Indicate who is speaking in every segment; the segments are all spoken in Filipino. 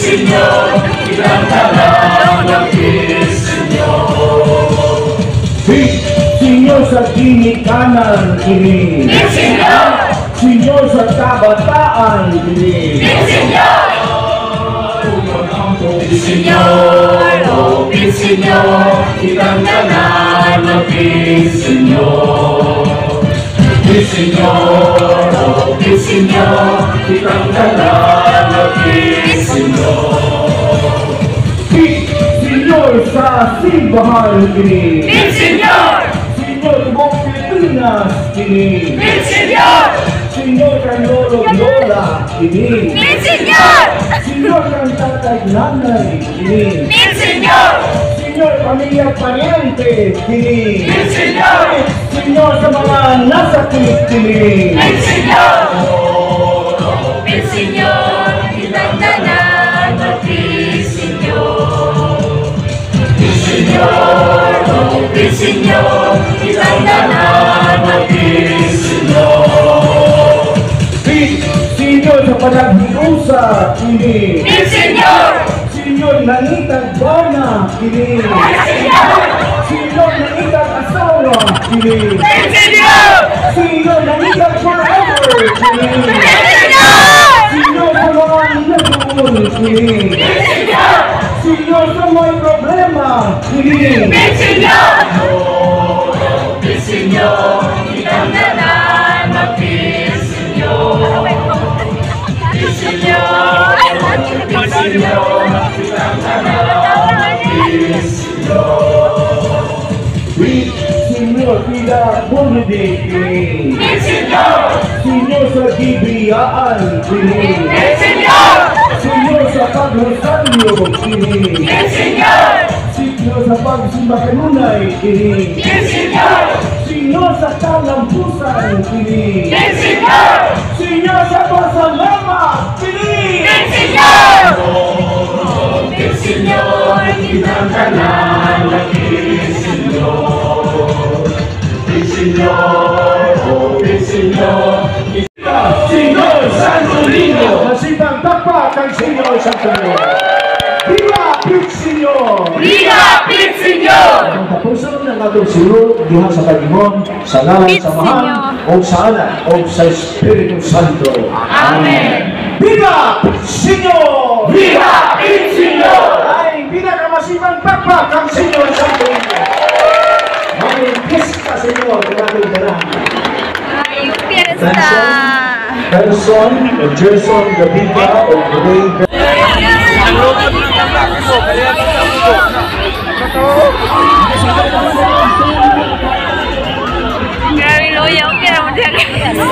Speaker 1: Señor, el Señor, kitangganan natin, Señor.
Speaker 2: Si, Senyor, sa ginikanan, kini.
Speaker 1: El Señor,
Speaker 2: Senyor, sa kabataan, kini.
Speaker 1: el Señor. Señor, oh, Señor, kitangganan natin, Señor. El Señor, oh, Señor, kitangganan natin,
Speaker 2: Senyor, sa simbahan,
Speaker 1: Señor,
Speaker 2: Senyor, sa buong Pilipinas, kini.
Speaker 1: el Señor,
Speaker 2: Senyor, kang lolo, lola, kini.
Speaker 1: el Señor,
Speaker 2: Senyor, kang tatay, nanay, kini.
Speaker 1: Señor,
Speaker 2: Senyor, pamilya, pariente, kini.
Speaker 1: el Señor,
Speaker 2: Senyor, sa mga nasakit, kini.
Speaker 1: el Señor, Señor, oh, el Señor, kitangganan natin, Señor.
Speaker 2: Si, Senyor, sa panaghiusa, kini.
Speaker 1: El Señor,
Speaker 2: Senyor, nangitag bana, kini.
Speaker 1: el Señor,
Speaker 2: Senyor, nangitag asawa, kini.
Speaker 1: el Señor,
Speaker 2: Senyor, nangitag forever, kini.
Speaker 1: el Señor,
Speaker 2: Senyor, sa mga nadoon, kini.
Speaker 1: el Señor.
Speaker 2: Senyor, sa may problema, kini.
Speaker 1: El Señor, el Señor, kitangganan natin, Señor. El Señor, el Señor, kitangganan natin, Señor.
Speaker 2: Si, Senyor, tidak bumili, kini.
Speaker 1: El Señor,
Speaker 2: Senyor, sa gibiyaan, kini.
Speaker 1: el Señor,
Speaker 2: Senyor, sa paghasalyo, kini.
Speaker 1: el
Speaker 2: zapatos sin bajanuna e
Speaker 1: kiri Kisikaru
Speaker 2: Sinyoza tala mpusa e
Speaker 1: kiri Kisikaru Sinyoza kosa lema kiri Kisikaru Oh, oh, oh, que Señor, que tanta
Speaker 2: nada, que natin si sa diha sa sa lalang samahan, o sa anak, o sa Espiritu Santo.
Speaker 1: Amen.
Speaker 2: Viva Señor!
Speaker 1: Viva in Señor!
Speaker 2: Ay, vida kamasiman papa kang Señor sa atin. Maraming fiesta, Señor, kung ating darang.
Speaker 3: Ay, fiesta!
Speaker 2: Benson, o Gerson, Gabita, o
Speaker 3: Ang ng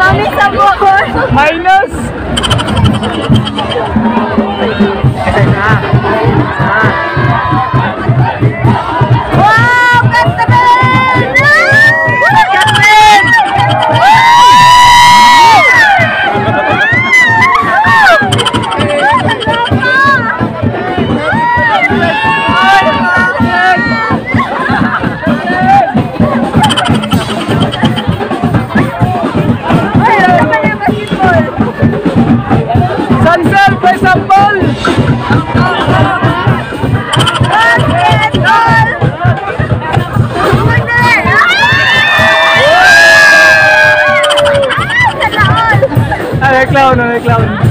Speaker 2: Mami, sa
Speaker 1: buko. Minus. clown, no de clown.